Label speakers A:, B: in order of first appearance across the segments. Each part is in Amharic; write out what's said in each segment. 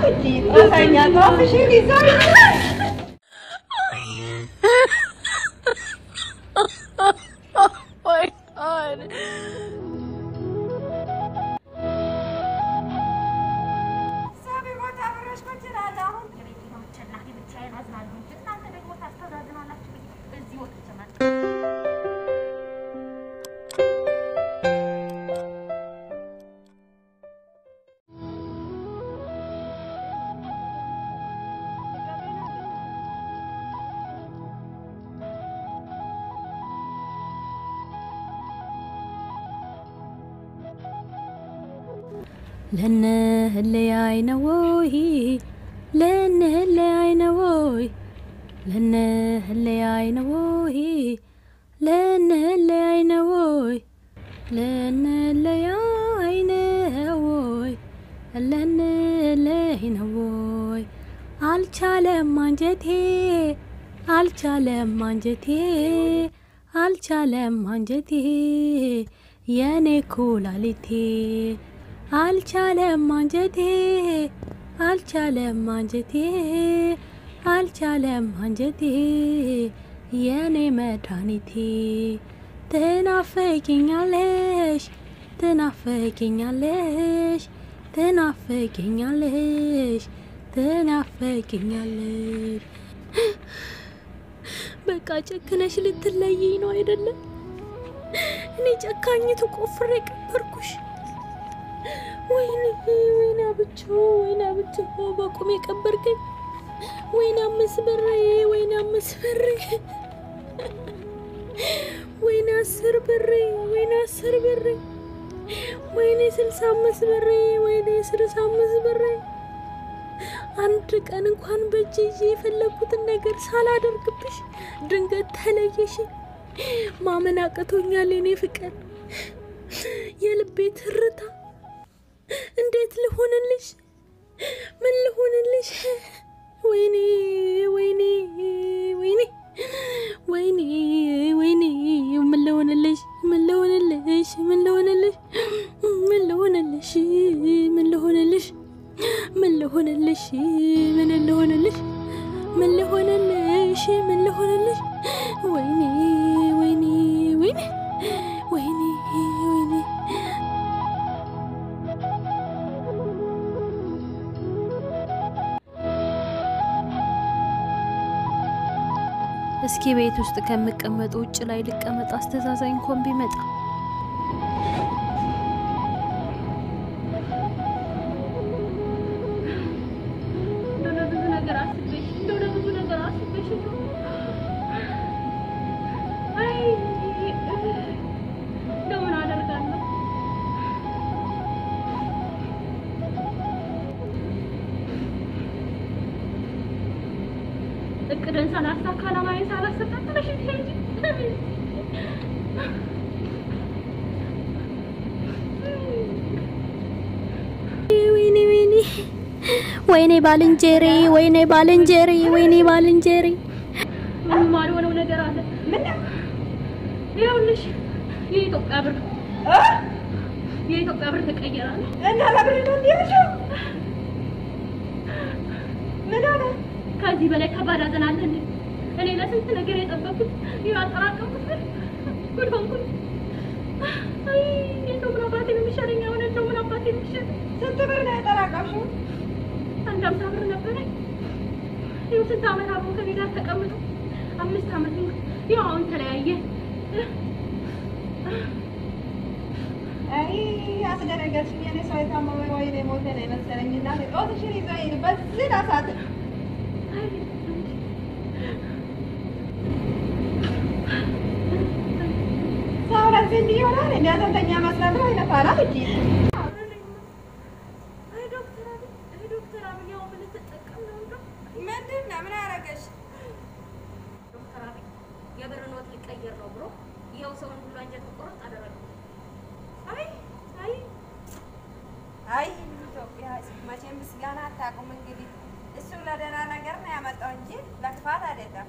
A: apetite. As rainhas gostam.
B: ልንለያይ ነው ወይ? ልንለያይ ነው ወይ? ልንለያይ ነው ወይ? ልንለያይ ነው ወይ? ልንለያይ ነው ወይ? ልንለያይ ነው ወይ? አልቻለም አንጀቴ አልቻለም አንጀቴ አልቻለም አንጀቴ የኔ ኩላሊቴ አልቻለም አንጀቴ አልቻለም አንጀቴ አልቻለም አንጀቴ የኔ መድኃኒቴ ትናፍቂኛለሽ ትናፍቂኛለሽ ትናፍቂኛለሽ ትናፍቂኛለሽ በቃ ጨክነሽ ልትለይኝ ነው አይደለም? እኔ ጨካኝቱ ቆፍሬ ቀበርኩሽ። ወይኔ ወይኔ አብቾ ወይኔ አብቾ በቁሜ ቀበርከኝ። ወይኔ አምስት ብሬ ወይኔ አምስት ብሬ ወይኔ አስር ብሬ ወይኔ አስር ብሬ ወይኔ ስልሳ አምስት ብሬ ወይኔ ስልሳ አምስት ብሬ አንድ ቀን እንኳን በእጅ ይዤ የፈለግኩትን ነገር ሳላደርግብሽ ድንገት ተለየሽ። ማመን አቅቶኛል የኔ ፍቅር፣ የልቤ ትርታ። እንዴት ልሆንልሽ? ምን ልሆንልሽ? ወይኔ ወይኔ ወይኔ ወይኔ ወይኔ ምን ልሆንልሽ? ምን ልሆንልሽ? ምን ልሆንልሽ? ምን ልሆንልሽ? ምን ልሆንልሽ? ምን ልሆንልሽ? ምን ልሆንልሽ? ምን ልሆንልሽ? ምን ልሆንልሽ? ወይኔ ወይኔ እስኪ ቤት ውስጥ ከምቀመጥ ውጭ ላይ ልቀመጥ። አስተዛዛኝ እንኳን ቢመጣ
C: እቅድን ሳላሳካ ዓላማዬን ሳላሳካ ጥለሽ ትሄጂ።
B: ወይኔ ወይኔ ወይኔ ባልንጀሬ ወይኔ ባልንጀሬ ወይኔ
C: አልሆነው ነገር አለ። ይኸውልሽ የኢትዮጵያ ብር የኢትዮጵያ ብር ተቀየራል።
A: እና ለብር ነው እንዲያልሽው ምን አለ?
C: ከዚህ በላይ ከባድ ሐዘን አለ እንዴ? እኔ ለስንት ነገር የጠበኩት ብር ጉድ ሆንኩኝ። አይ እንደው ምን አባቴ ነው የሚሻለኝ? አሁን እንደው ምን አባቴ ነው የሚሻለኝ?
A: ስንት ብር ነው የጠራቀምሽው?
C: አንድ አምሳ ብር ነበረኝ። ይኸው ስንት ዓመት አብሮ ከኔ ጋር ተቀምጦ አምስት ዓመት ነው። ያው አሁን ተለያየ።
A: አይ አስደነገጥሽኝ። የኔ ሰው የታመመ ወይኔ ሞተ ነው የመሰለኝ። እናቴ ጦስሽን ይዞ በዚህ ላሳት
C: አይ
A: ሰው ለዚህ እንዲህ ይሆናል። እንዲያዘንተኛ መስራት ነው ይነፋላ እጂ
C: አይ ዶክተር አብይ አይ ዶክተር አብይ ያው ምን ልትጠቀም ነው እንደው
A: ምንድን ነው ምን አደረገሽ?
C: ዶክተር አብይ የብር ኖት ሊቀየር ነው ብሎ ይኸው ሰውን ሁሉ አንጀት ቆረጥ አደረገ። አይ አይ
A: አይ ኢትዮጵያ መቼም ምስጋና አታውቁም። እንግዲህ እሱ ለደህና ነገር ነው ያመጣው እንጂ ለክፋት አይደለም።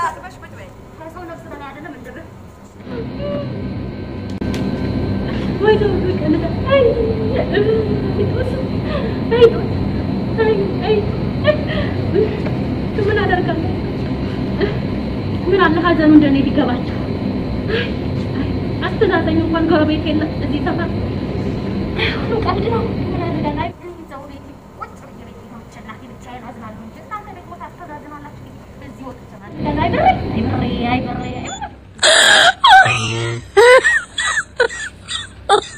A: አጥበሽ ቁጭ በይ።
C: ምን አደርጋለሁ? ምን አለ ሀዘኑ እንደኔ ሊገባቸው አስተዛዘኝ እንኳን ጎረቤት የለም እዚህ ሰፈር ቀልድ ነው።